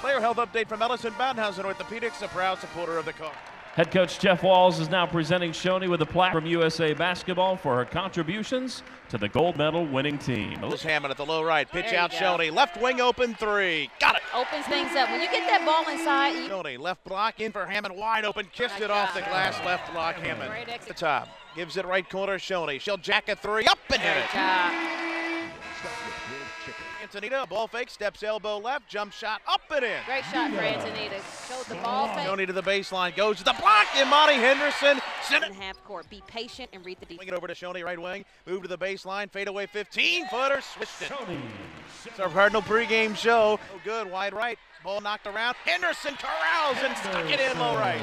health update from Ellison Baudenhausen Orthopedics, a proud supporter of the cause. Head coach Jeff Walz is now presenting Shoni with a plaque from USA Basketball for her contributions to the gold medal winning team. Lewis Hammond at the low right. Pitch out go. Shoni. Left wing open three. Got it. Opens things up. When you get that ball inside, you Shoni left block in for Hammond. Wide open. Kissed Nice it off the glass. Left block Hammond. Great The top. Gives it right corner Shoni. She'll jack a three. Up and hit it. job. Antonita, ball fake, steps elbow left, jump shot, up and in. Great shot for Antonita. Showed the ball fake Shoni to the baseline, goes to the block, Imani Henderson, sent it. in half court. Be patient and read the Wing defense. it over to Shoni, right wing, move to the baseline, fade away 15 footer, switched it. It's our Cardinal pregame show. Oh, good, wide right, ball knocked around. Henderson corrals and stuck it in low right.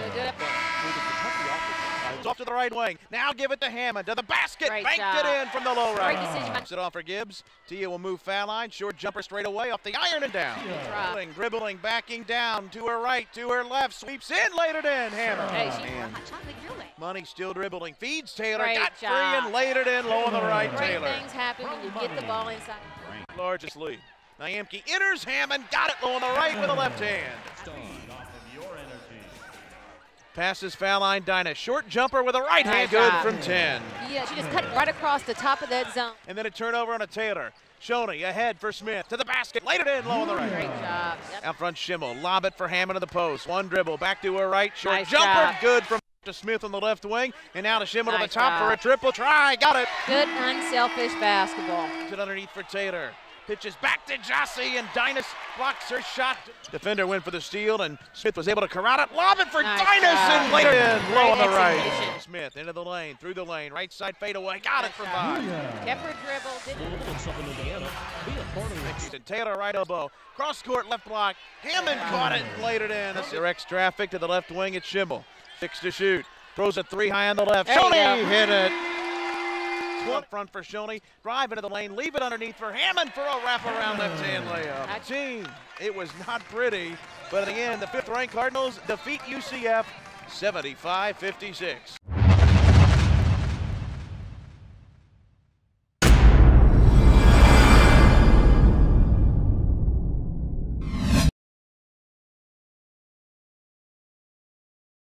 It's off to the right wing. Now give it to Hammond to the basket. Great Banked job. it in from the low right. Great decision Sit off for Gibbs. Tia will move foul line. Short jumper straight away off the iron and down. try. Dribbling, dribbling, backing down to her right, to her left. Sweeps in, laid it in. Hammer. Hey, she oh, And hot chocolate your way. Money still dribbling. Feeds Taylor. Great got free job. and laid it in low on the right. Great Taylor. things happen when you get the ball inside. Largest lead. Nyamke enters Hammond. Got it low on the right with a left hand. Passes foul line. Dinah. Short jumper with a right hand. Good from 10. Yeah, she just cut right across the top of that zone. And then a turnover on a Taylor. Shoni ahead for Smith to the basket. Laid it in low on the right. Great job. Yep. Out front, Schimmel. Lob it for Hammond to the post. One dribble. Back to her right. Short Nice jumper. job. Good from to Smith on the left wing. And now to Schimmel to the top for a triple try. Got it. Good, unselfish basketball. Puts it underneath for Taylor. Pitches back to Jossie, and Deines blocks her shot. Defender went for the steal, and Smith was able to corral it. Lob it for Nice Deines, and job. laid it in low on the Great right. execution. Smith into the lane, through the lane, right side fadeaway. Got it for Nice five. Kept her dribble. Didn't And Taylor right elbow. Cross court left block. Hammond caught it and laid it in. That's Rex traffic to the left wing. It's Schimmel. Six to shoot. Throws a three high on the left. There Shoni hit it. Up front for Shoni. Drive into the lane. Leave it underneath for Hammond for a wraparound left hand layup. Team. It was not pretty, but in the end, the fifth ranked Cardinals defeat UCF 75 56.